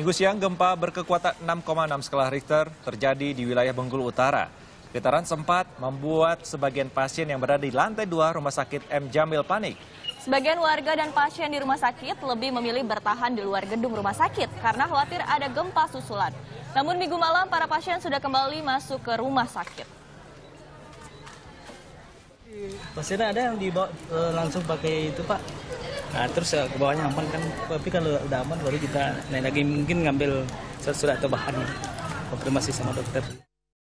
Minggu siang gempa berkekuatan 6,6 skala Richter terjadi di wilayah Bengkulu Utara. Getaran sempat membuat sebagian pasien yang berada di lantai 2 Rumah Sakit M. Jamil panik. Sebagian warga dan pasien di rumah sakit lebih memilih bertahan di luar gedung rumah sakit karena khawatir ada gempa susulan. Namun minggu malam para pasien sudah kembali masuk ke rumah sakit. Pasien ada yang dibawa eh, langsung pakai itu pak. Nah terus eh, ke bawahnya aman kan. Tapi kalau udah aman baru kita naik lagi mungkin ngambil surat-surat tambahan konfirmasi sama dokter.